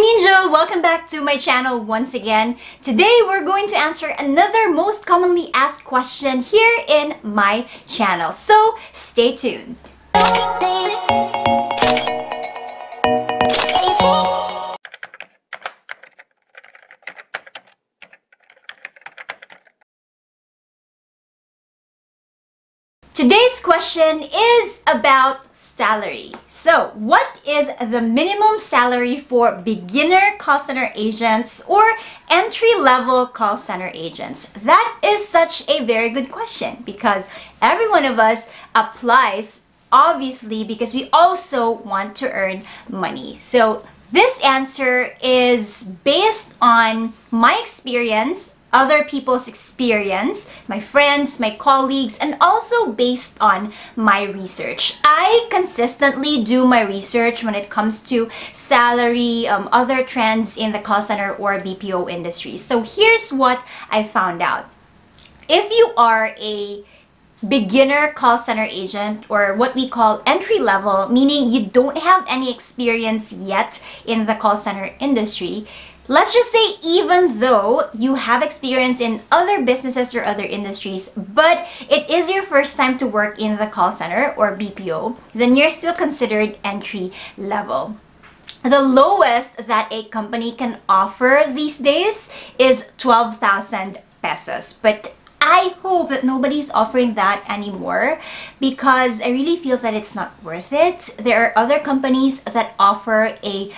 Ninja! Welcome back to my channel once again. Today we're going to answer another most commonly asked question here in my channel. So stay tuned. Today's question is about salary. So, what is the minimum salary for beginner call center agents or entry level call center agents? That is such a very good question because every one of us applies obviously because we also want to earn money. So, this answer is based on my experience other people's experience, my friends, my colleagues, and also based on my research. I consistently do my research when it comes to salary, um, other trends in the call center or BPO industry. So here's what I found out. If you are a beginner call center agent or what we call entry level, meaning you don't have any experience yet in the call center industry, Let's just say even though you have experience in other businesses or other industries, but it is your first time to work in the call center or BPO, then you're still considered entry level. The lowest that a company can offer these days is 12,000 pesos. But I hope that nobody's offering that anymore because I really feel that it's not worth it. There are other companies that offer a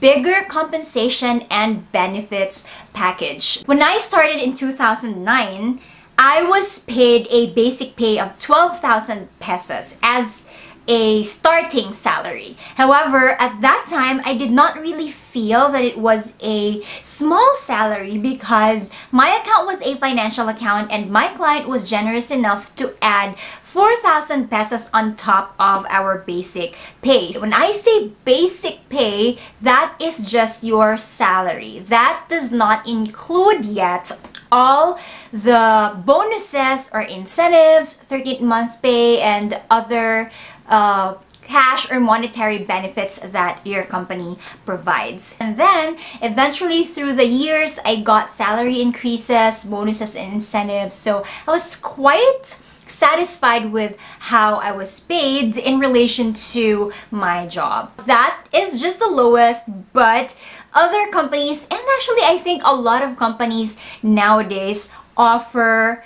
bigger compensation and benefits package. When I started in 2009, I was paid a basic pay of 12,000 pesos as a starting salary. However, at that time, I did not really feel that it was a small salary because my account was a financial account and my client was generous enough to add 4,000 pesos on top of our basic pay. When I say basic pay, that is just your salary. That does not include yet all the bonuses or incentives, 13th month pay, and other uh, cash or monetary benefits that your company provides. And then eventually through the years, I got salary increases, bonuses, and incentives. So I was quite satisfied with how I was paid in relation to my job. That is just the lowest, but other companies, and actually I think a lot of companies nowadays offer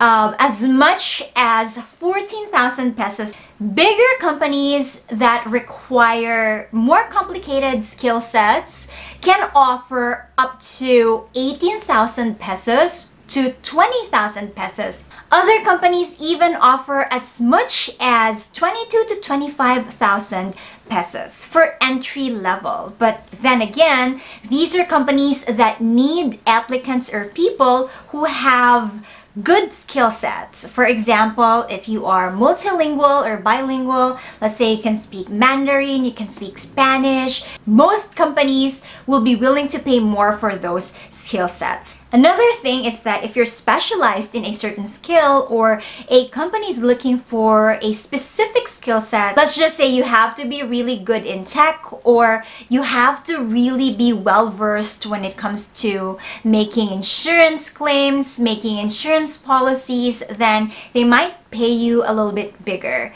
um, as much as 14,000 pesos. Bigger companies that require more complicated skill sets can offer up to 18,000 pesos to 20,000 pesos. Other companies even offer as much as 22 to 25,000 pesos for entry level. But then again, these are companies that need applicants or people who have good skill sets. For example, if you are multilingual or bilingual, let's say you can speak Mandarin, you can speak Spanish, most companies will be willing to pay more for those skill sets. Another thing is that if you're specialized in a certain skill or a company is looking for a specific skill set, let's just say you have to be really good in tech or you have to really be well versed when it comes to making insurance claims, making insurance policies, then they might pay you a little bit bigger.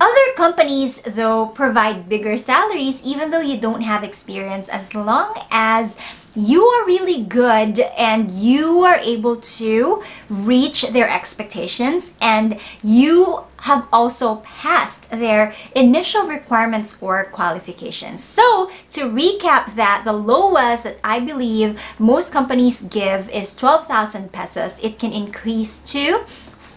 Other companies, though, provide bigger salaries even though you don't have experience as long as you are really good and you are able to reach their expectations and you have also passed their initial requirements or qualifications. So to recap that, the lowest that I believe most companies give is 12,000 pesos. It can increase to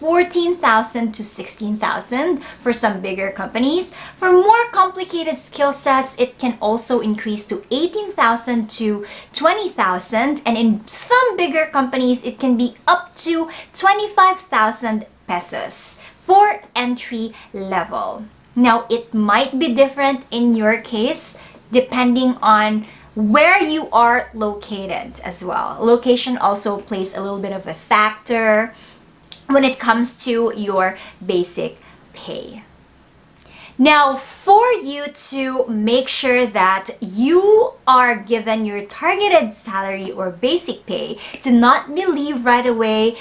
14,000 to 16,000 for some bigger companies. For more complicated skill sets, it can also increase to 18,000 to 20,000 and in some bigger companies, it can be up to 25,000 pesos for entry level. Now, it might be different in your case depending on where you are located as well. Location also plays a little bit of a factor when it comes to your basic pay. Now, for you to make sure that you are given your targeted salary or basic pay, to not believe right away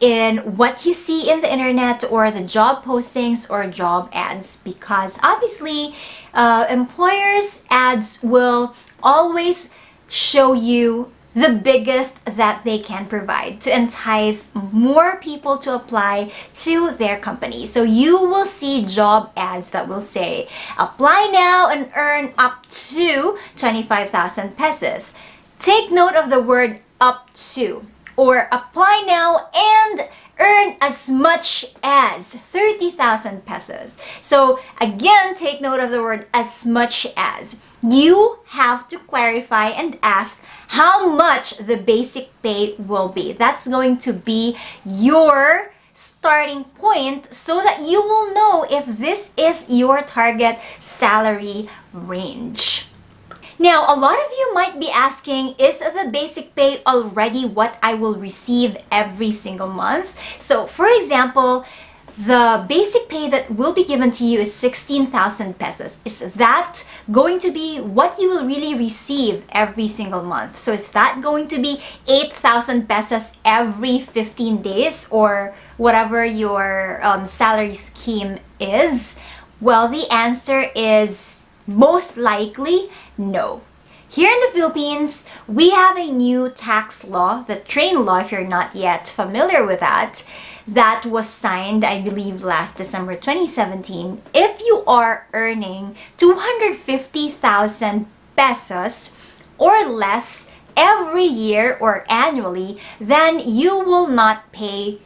in what you see in the internet or the job postings or job ads because obviously uh, employers ads will always show you the biggest that they can provide to entice more people to apply to their company. So you will see job ads that will say, apply now and earn up to 25,000 pesos. Take note of the word up to or apply now and earn as much as 30,000 pesos. So again, take note of the word as much as. You have to clarify and ask how much the basic pay will be. That's going to be your starting point so that you will know if this is your target salary range. Now, a lot of you might be asking, is the basic pay already what I will receive every single month? So, for example, the basic pay that will be given to you is 16,000 pesos. Is that going to be what you will really receive every single month? So is that going to be 8,000 pesos every 15 days or whatever your um, salary scheme is? Well, the answer is most likely no. Here in the Philippines, we have a new tax law, the train law if you're not yet familiar with that, that was signed, I believe, last December 2017. If you are earning 250,000 pesos or less every year or annually, then you will not pay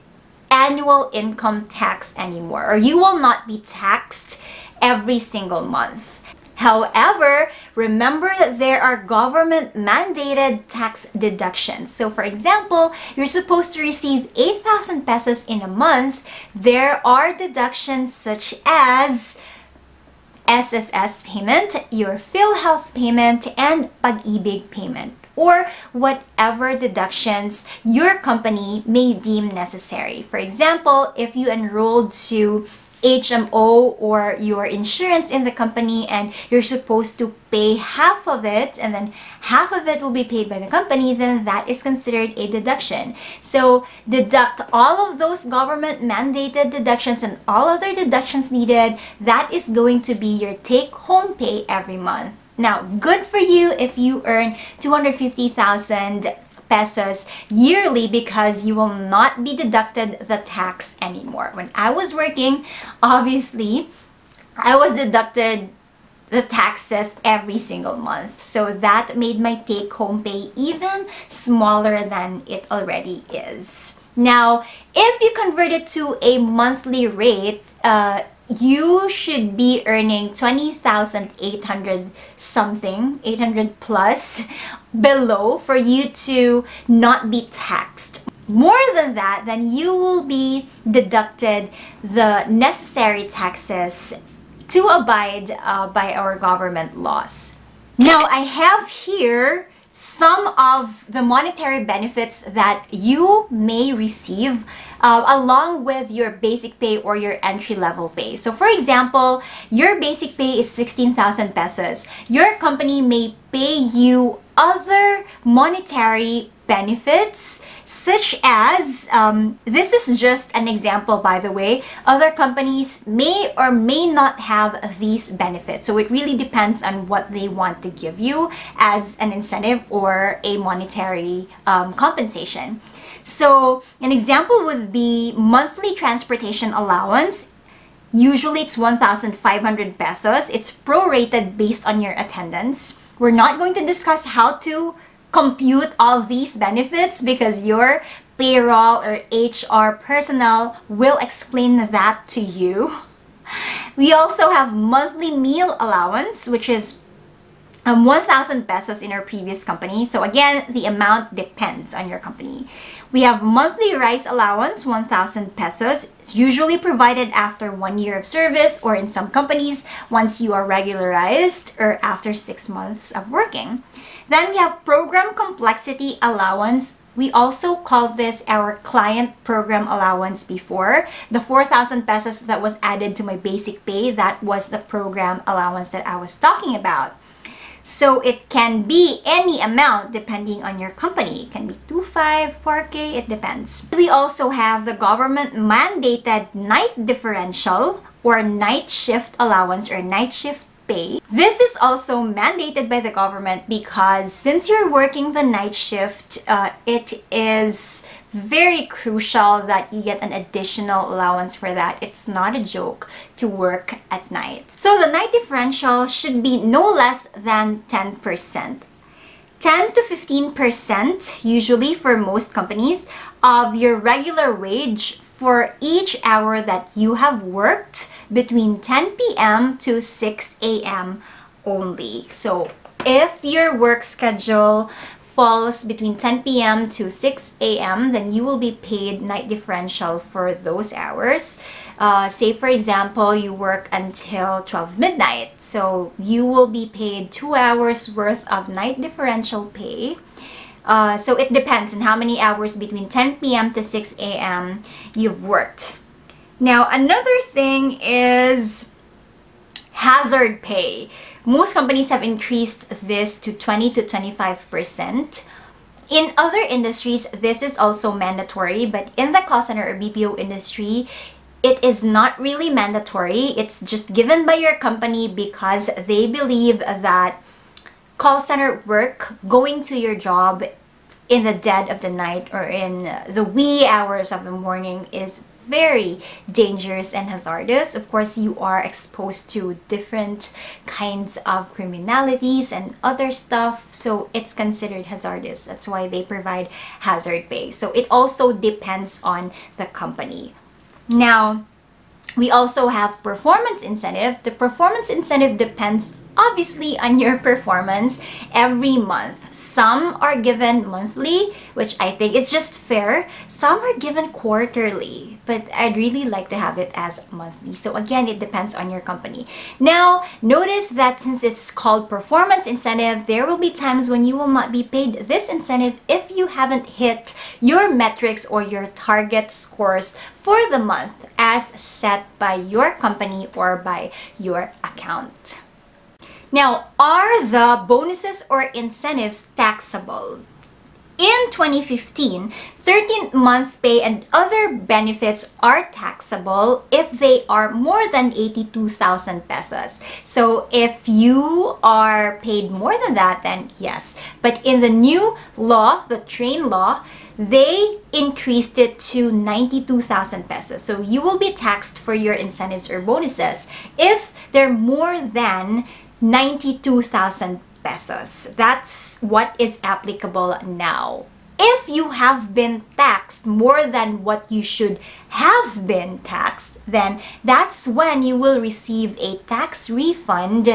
annual income tax anymore or you will not be taxed every single month. However, remember that there are government mandated tax deductions. So for example, you're supposed to receive 8,000 pesos in a month. There are deductions such as SSS payment, your PhilHealth payment, and Pag-ibig payment or whatever deductions your company may deem necessary. For example, if you enrolled to HMO or your insurance in the company and you're supposed to pay half of it and then half of it will be paid by the company, then that is considered a deduction. So deduct all of those government mandated deductions and all other deductions needed. That is going to be your take home pay every month. Now, good for you if you earn 250,000 pesos yearly because you will not be deducted the tax anymore. When I was working, obviously, I was deducted the taxes every single month. So that made my take home pay even smaller than it already is. Now, if you convert it to a monthly rate, uh, you should be earning 20,800 something, 800 plus below for you to not be taxed. More than that, then you will be deducted the necessary taxes to abide uh, by our government laws. Now, I have here some of the monetary benefits that you may receive uh, along with your basic pay or your entry level pay. So for example, your basic pay is 16,000 pesos. Your company may pay you other monetary benefits such as um, this is just an example by the way other companies may or may not have these benefits so it really depends on what they want to give you as an incentive or a monetary um, compensation so an example would be monthly transportation allowance Usually it's 1,500 pesos. It's prorated based on your attendance. We're not going to discuss how to compute all these benefits because your payroll or HR personnel will explain that to you. We also have monthly meal allowance, which is um, 1,000 pesos in our previous company. So again, the amount depends on your company. We have monthly rice allowance, 1,000 pesos. It's usually provided after one year of service or in some companies, once you are regularized or after six months of working. Then we have program complexity allowance, We also call this our client program allowance before. The 4,000 pesos that was added to my basic pay, that was the program allowance that I was talking about. So it can be any amount depending on your company. It can be 2, 5, 4K, it depends. We also have the government mandated night differential or night shift allowance or night shift pay. This is also mandated by the government because since you're working the night shift, uh, it is very crucial that you get an additional allowance for that. It's not a joke to work at night. So the night differential should be no less than 10%. 10 to 15% usually for most companies of your regular wage for each hour that you have worked between 10 p.m. to 6 a.m. only. So if your work schedule falls between 10 p.m. to 6 a.m., then you will be paid night differential for those hours. Uh, say, for example, you work until 12 midnight. So you will be paid two hours worth of night differential pay. Uh, so it depends on how many hours between 10 p.m. to 6 a.m. you've worked. Now, another thing is hazard pay. Most companies have increased this to 20 to 25%. In other industries, this is also mandatory, but in the call center or BPO industry, it is not really mandatory. It's just given by your company because they believe that call center work, going to your job in the dead of the night or in the wee hours of the morning is very dangerous and hazardous. Of course, you are exposed to different kinds of criminalities and other stuff, so it's considered hazardous. That's why they provide hazard pay. So it also depends on the company. Now, we also have performance incentive. The performance incentive depends obviously on your performance every month. Some are given monthly, which I think is just fair. Some are given quarterly, but I'd really like to have it as monthly. So again, it depends on your company. Now, notice that since it's called performance incentive, there will be times when you will not be paid this incentive if you haven't hit your metrics or your target scores for the month as set by your company or by your account. Now, are the bonuses or incentives taxable? In 2015, 13-month pay and other benefits are taxable if they are more than 82,000 pesos. So if you are paid more than that, then yes. But in the new law, the train law, they increased it to 92,000 pesos. So you will be taxed for your incentives or bonuses if they're more than 92,000 pesos. That's what is applicable now. If you have been taxed more than what you should have been taxed, then that's when you will receive a tax refund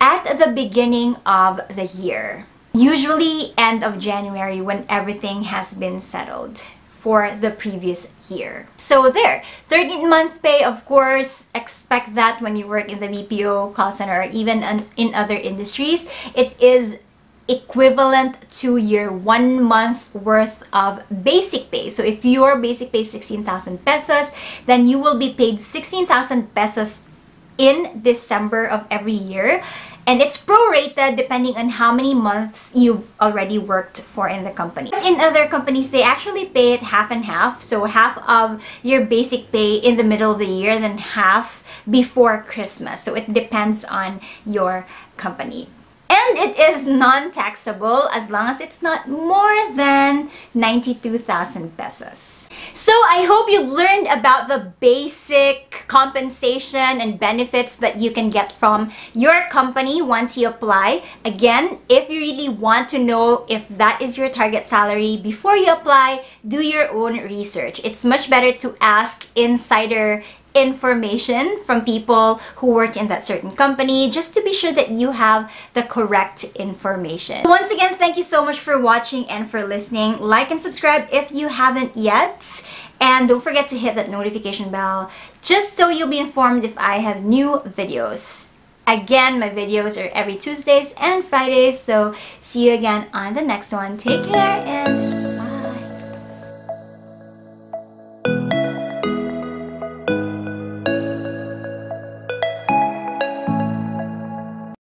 at the beginning of the year. Usually end of January when everything has been settled for the previous year. So there, 13 month pay, of course, expect that when you work in the BPO call center or even in other industries. It is equivalent to your one month worth of basic pay. So if your basic pay is 16,000 pesos, then you will be paid 16,000 pesos in December of every year and it's prorated depending on how many months you've already worked for in the company. In other companies, they actually pay it half and half. So half of your basic pay in the middle of the year, then half before Christmas. So it depends on your company and it is non-taxable as long as it's not more than 92,000 pesos. So I hope you've learned about the basic compensation and benefits that you can get from your company once you apply. Again, if you really want to know if that is your target salary before you apply, do your own research. It's much better to ask insider information from people who work in that certain company just to be sure that you have the correct information. Once again, thank you so much for watching and for listening. Like and subscribe if you haven't yet. And don't forget to hit that notification bell just so you'll be informed if I have new videos. Again, my videos are every Tuesdays and Fridays, so see you again on the next one. Take care and